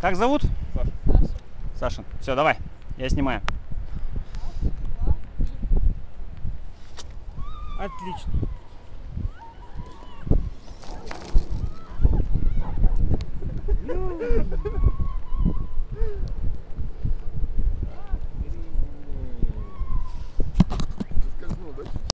Как зовут? Саша. Саша. Все, давай. Я снимаю. Отлично.